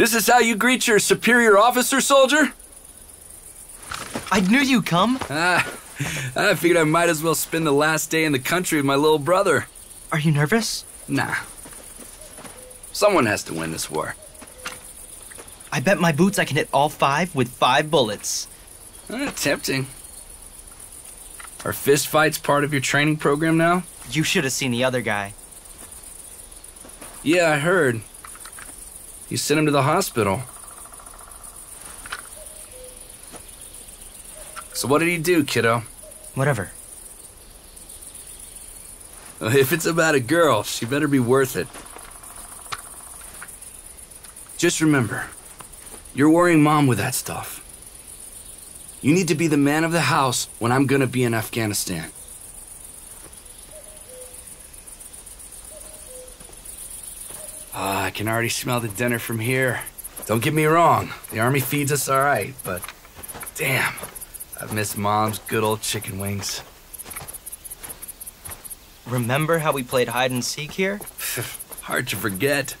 This is how you greet your superior officer, soldier? I knew you'd come. Ah, I figured I might as well spend the last day in the country with my little brother. Are you nervous? Nah. Someone has to win this war. I bet my boots I can hit all five with five bullets. Eh, tempting. Are fist fights part of your training program now? You should have seen the other guy. Yeah, I heard. You sent him to the hospital. So what did he do, kiddo? Whatever. Uh, if it's about a girl, she better be worth it. Just remember, you're worrying mom with that stuff. You need to be the man of the house when I'm gonna be in Afghanistan. Ah, I can already smell the dinner from here. Don't get me wrong, the army feeds us all right, but damn, I've missed mom's good old chicken wings. Remember how we played hide and seek here? Hard to forget.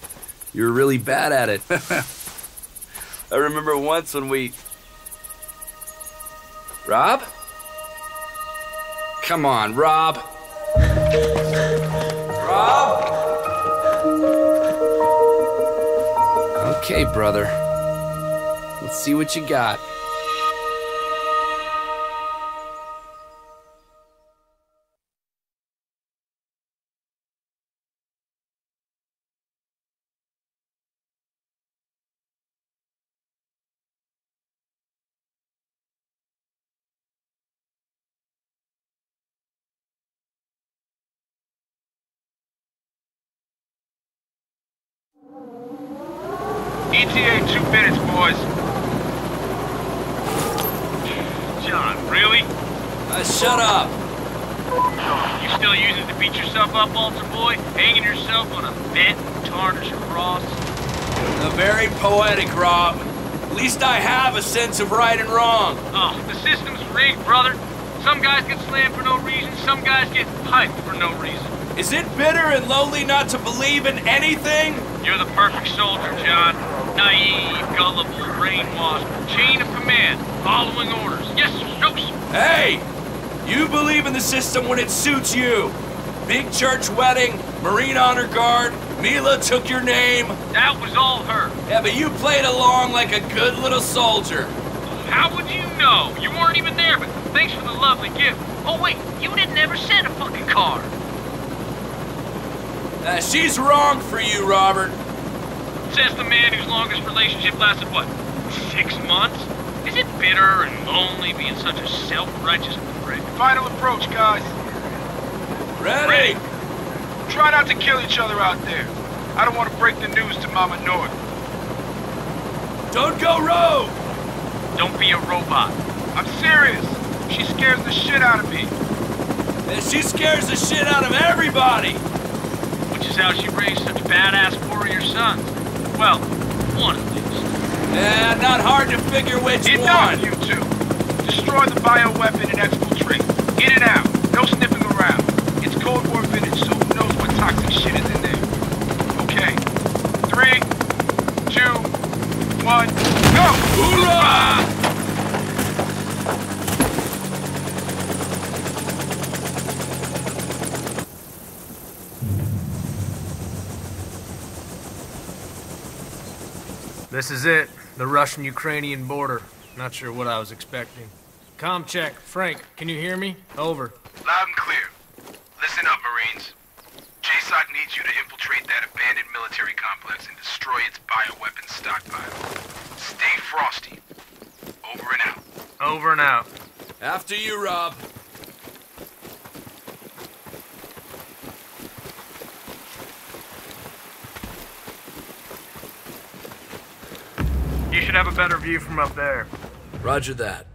You were really bad at it. I remember once when we. Rob? Come on, Rob. Rob? Okay, brother. Let's see what you got. Uh, shut up. You still using it to beat yourself up, altar boy? Hanging yourself on a bent, tarnished cross? A very poetic, Rob. At least I have a sense of right and wrong. Oh, the system's rigged, brother. Some guys get slammed for no reason, some guys get hyped for no reason. Is it bitter and lonely not to believe in anything? You're the perfect soldier, John. Naive, gullible, brainwashed, chain of command, following orders. Yes, sir. Hey! You believe in the system when it suits you. Big church wedding, Marine Honor Guard, Mila took your name. That was all her. Yeah, but you played along like a good little soldier. How would you know? You weren't even there, but thanks for the lovely gift. Oh, wait, you didn't ever send a fucking card. Uh, she's wrong for you, Robert. Says the man whose longest relationship lasted, what, six months? Bitter and lonely being such a self-righteous prick? Final approach, guys. Ready? Try not to kill each other out there. I don't want to break the news to Mama North. Don't go rogue! Don't be a robot. I'm serious. She scares the shit out of me. And she scares the shit out of everybody. Which is how she raised such badass warrior sons. Well, one at least. Yeah, not hard to figure which Enough, one. you two. Destroy the bioweapon and exfiltrate. In and out. No sniffing around. It's Cold War vintage, so who knows what toxic shit is in there. Okay. Three, two, one, go! Hoorah! This is it, the Russian-Ukrainian border. Not sure what I was expecting. Com check. Frank, can you hear me? Over. Loud and clear. Listen up, Marines. JSOC needs you to infiltrate that abandoned military complex and destroy its bioweapon stockpile. Stay frosty. Over and out. Over and out. After you, Rob. Should have a better view from up there. Roger that.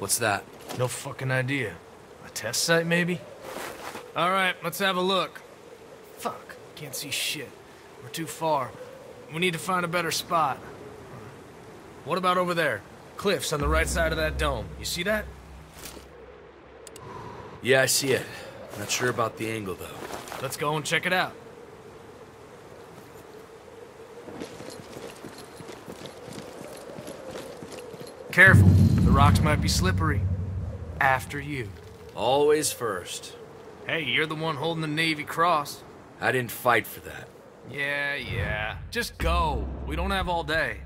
What's that? No fucking idea. A test site, maybe? All right, let's have a look. Fuck, can't see shit. We're too far. We need to find a better spot. What about over there? Cliffs on the right side of that dome. You see that? Yeah, I see it. Not sure about the angle, though. Let's go and check it out. Careful, the rocks might be slippery. After you. Always first. Hey, you're the one holding the Navy Cross. I didn't fight for that. Yeah, yeah. Just go. We don't have all day.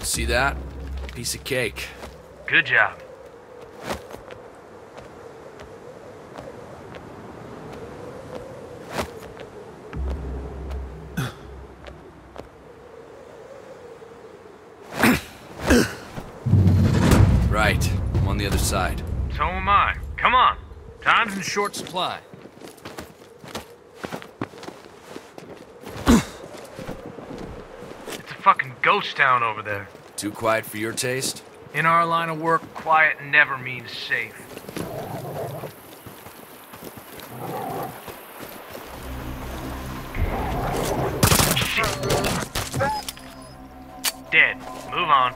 See that? Piece of cake. Good job. Right. I'm on the other side. So am I. Come on. Time's in short supply. It's a fucking ghost town over there. Too quiet for your taste? In our line of work, quiet never means safe. Shit. Dead. Move on.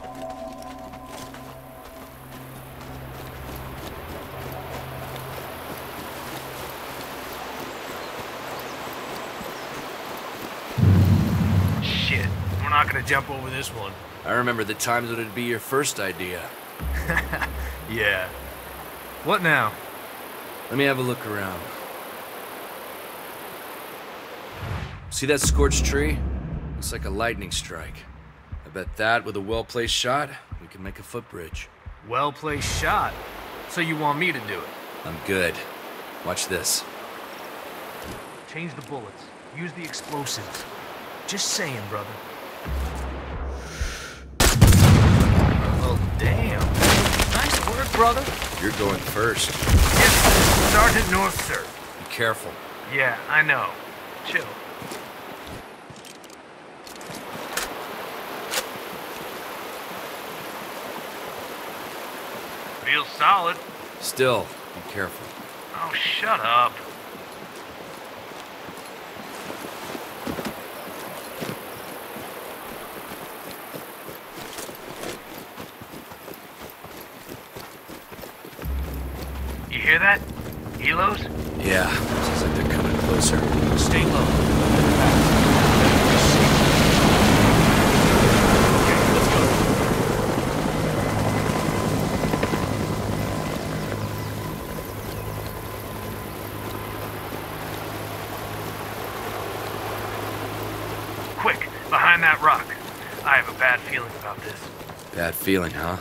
We're not gonna jump over this one. I remember the times when it'd be your first idea. Yeah. What now? Let me have a look around. See that scorched tree? Looks like a lightning strike. I bet that, with a well-placed shot, we can make a footbridge. Well placed shot. So you want me to do it? I'm good. Watch this. Change the bullets. Use the explosives. Just saying, brother. Oh, damn. Nice work, brother. You're going first. Yes, Sergeant North, sir. Be careful. Yeah, I know. Chill. Feels solid. Still, be careful. Oh, shut up. You hear that? Helos? Yeah, sounds like they're coming closer. Stay low. Okay, let's go. Quick, behind that rock. I have a bad feeling about this. Bad feeling, huh?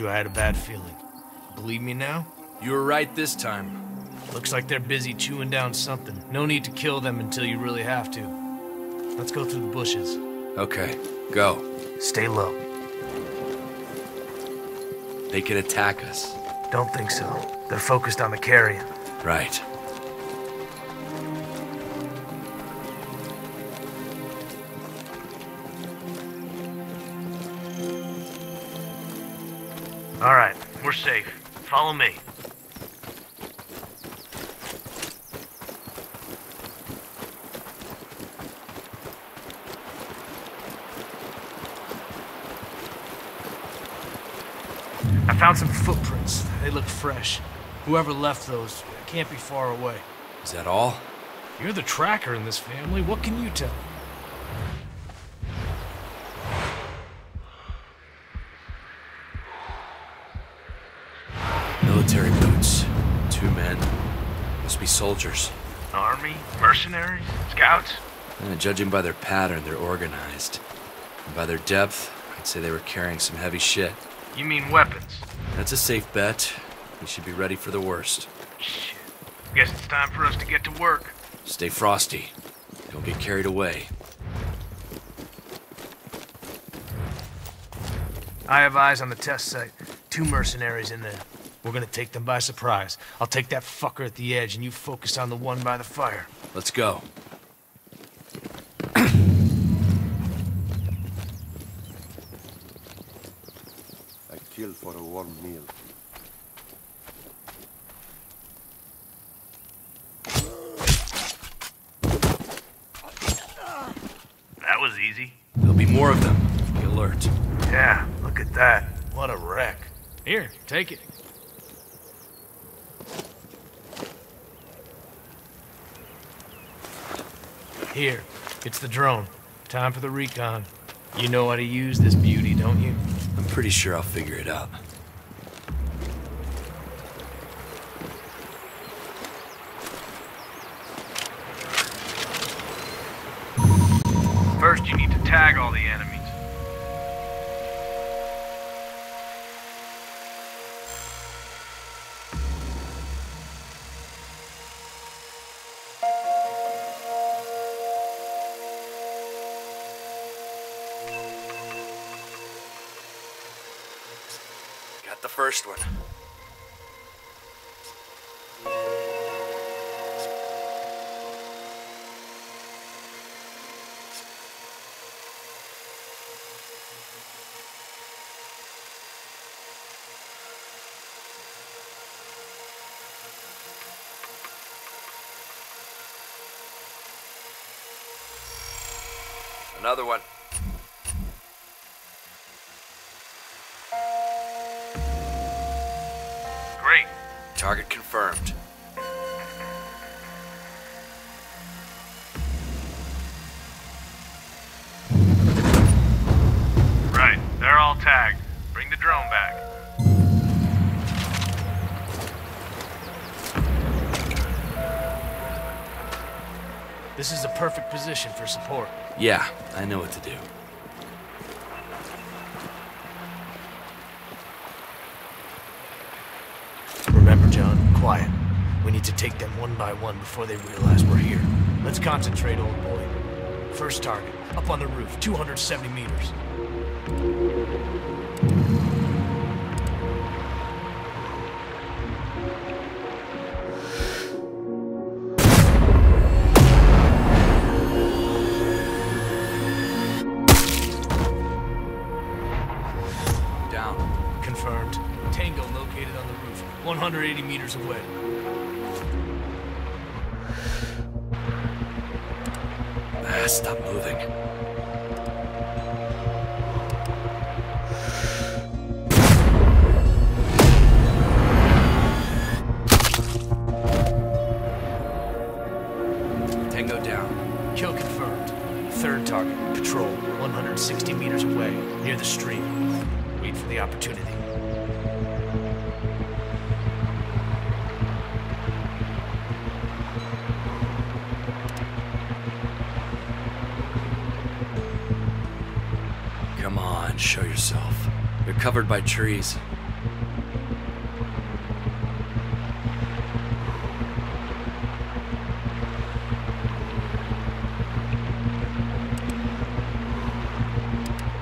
You I had a bad feeling. Believe me now? You were right this time. Looks like they're busy chewing down something. No need to kill them until you really have to. Let's go through the bushes. Okay, go. Stay low. They could attack us. Don't think so. They're focused on the carrion. Right. Follow me. I found some footprints. They look fresh. Whoever left those can't be far away. Is that all? You're the tracker in this family. What can you tell? Military soldiers. Army? Mercenaries? Scouts? Eh, judging by their pattern, they're organized. And by their depth, I'd say they were carrying some heavy shit. You mean weapons? That's a safe bet. We should be ready for the worst. Shit. Guess it's time for us to get to work. Stay frosty. Don't get carried away. I have eyes on the test site. Two mercenaries in there. We're gonna take them by surprise. I'll take that fucker at the edge, and you focus on the one by the fire. Let's go. I killed for a warm meal. That was easy. There'll be more of them. Be alert. Yeah, look at that. What a wreck. Here, take it. Here, it's the drone. Time for the recon. You know how to use this beauty, don't you? I'm pretty sure I'll figure it out. First, you need to tag all the enemies. Another one. Great. Target confirmed. Right, they're all tagged. Bring the drone back. This is a perfect position for support. Yeah, I know what to do. Remember, John, quiet. We need to take them one by one before they realize we're here. Let's concentrate, old boy. First target, up on the roof, 270 meters. Confirmed. Tango located on the roof, 180 meters away. Ah, stop moving. Tango down. Kill confirmed. Third target, patrol, 160 meters away, near the stream. Wait for the opportunity. Come on, show yourself. You're covered by trees.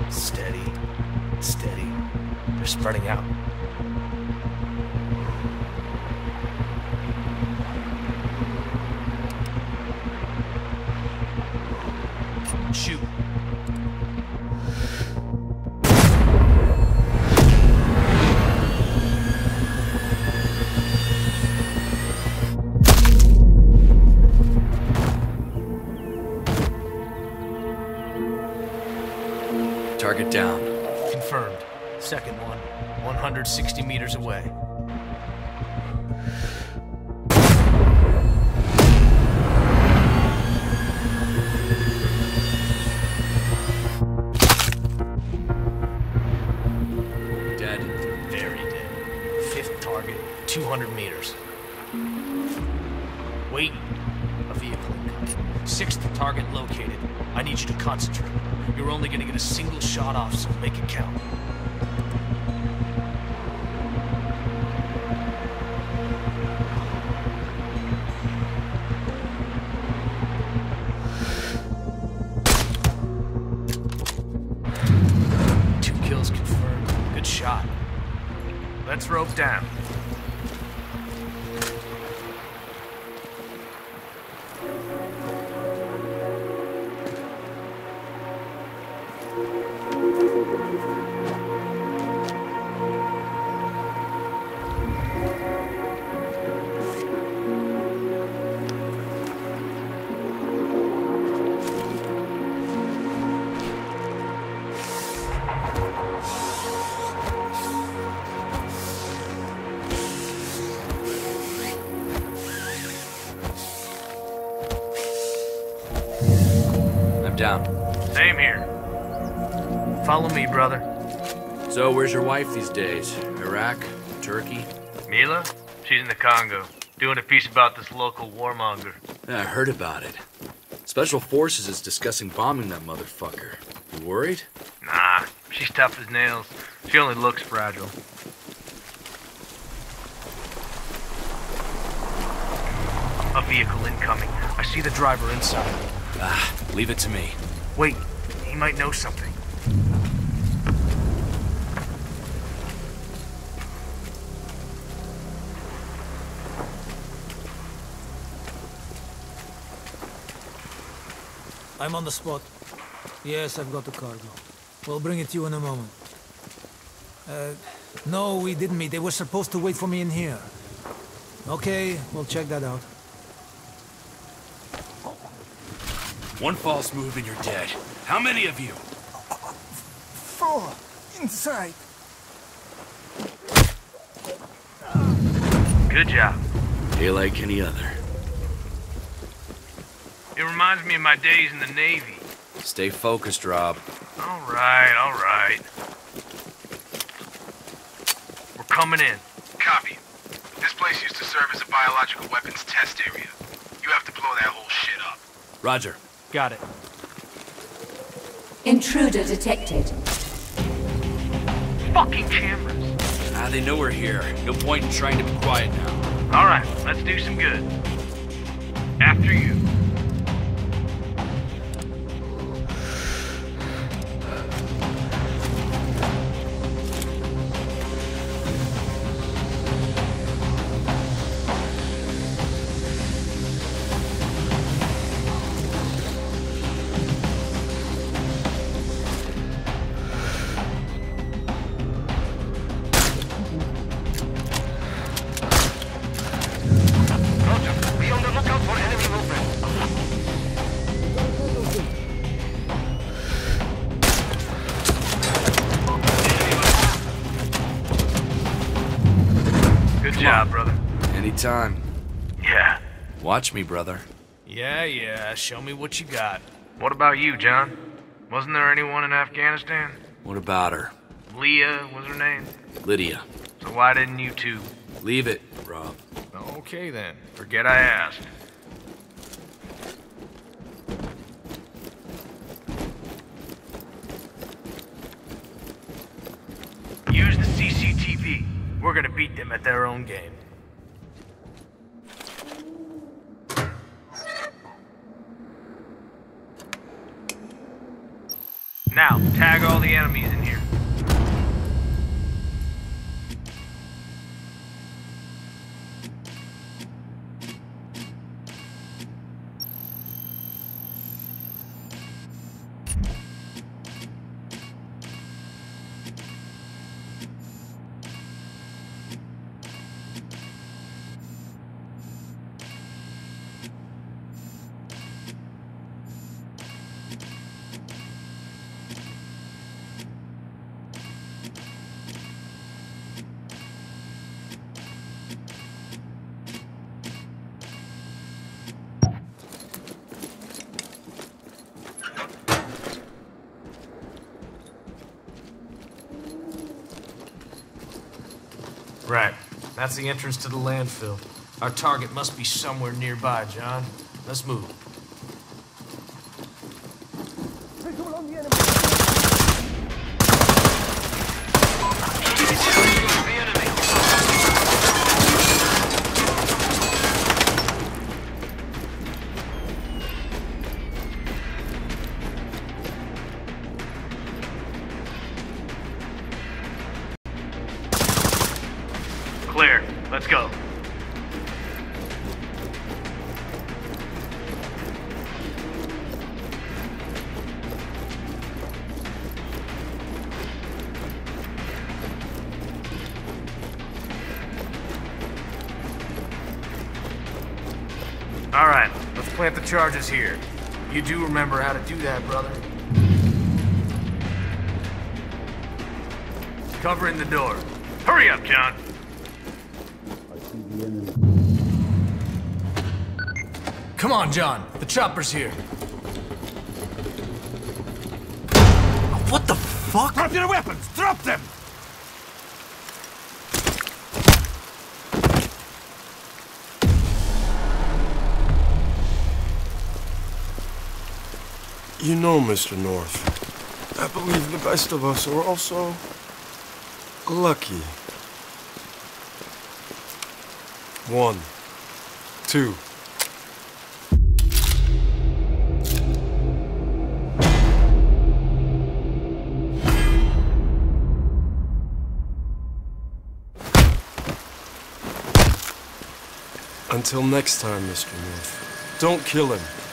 Steady, steady. They're spreading out. Target down. Confirmed. Second one, 160 meters away. Down. Down. Same here. Follow me, brother. So, where's your wife these days? Iraq? Turkey? Mila? She's in the Congo, doing a piece about this local warmonger. Yeah, I heard about it. Special Forces is discussing bombing that motherfucker. You worried? Nah, she's tough as nails. She only looks fragile. A vehicle incoming. I see the driver inside. Ah, leave it to me. Wait, he might know something. I'm on the spot. Yes, I've got the cargo. We'll bring it to you in a moment. Uh, no, we didn't meet. They were supposed to wait for me in here. Okay, we'll check that out. One false move and you're dead. How many of you? Four! Inside! Good job. Day like any other. It reminds me of my days in the Navy. Stay focused, Rob. All right, all right. We're coming in. Copy. This place used to serve as a biological weapons test area. You have to blow that whole shit up. Roger. Got it. Intruder detected. Fucking cameras. Ah, they know we're here. No point in trying to be quiet now. All right, let's do some good. After you. Watch me, brother. Yeah, yeah. Show me what you got. What about you, John? Wasn't there anyone in Afghanistan? What about her? Leah was her name. Lydia. So why didn't you two? Leave it, Rob. Okay then. Forget I asked. Use the CCTV. We're gonna beat them at their own game. Now, tag all the enemies in here. Right. That's the entrance to the landfill. Our target must be somewhere nearby, John. Let's move. All right, let's plant the charges here. You do remember how to do that, brother. Covering the door. Hurry up, John. I see the enemy. Come on, John. The chopper's here. What the fuck? Drop your weapons! Drop them! You know, Mr. North, I believe the best of us are also lucky. One, two. Until next time, Mr. North. Don't kill him.